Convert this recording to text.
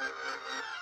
Ha ha ha!